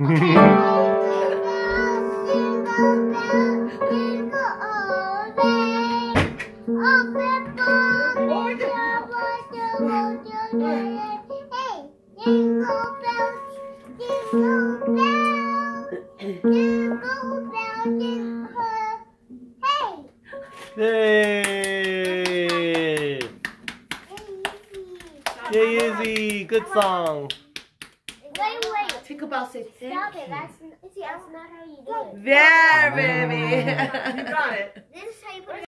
Yay! Yay, Izzy! Good song. Wait, wait. Tinkerbell said thank Stop you. it. That's, see, that's not how you do it. There, baby. You got it. This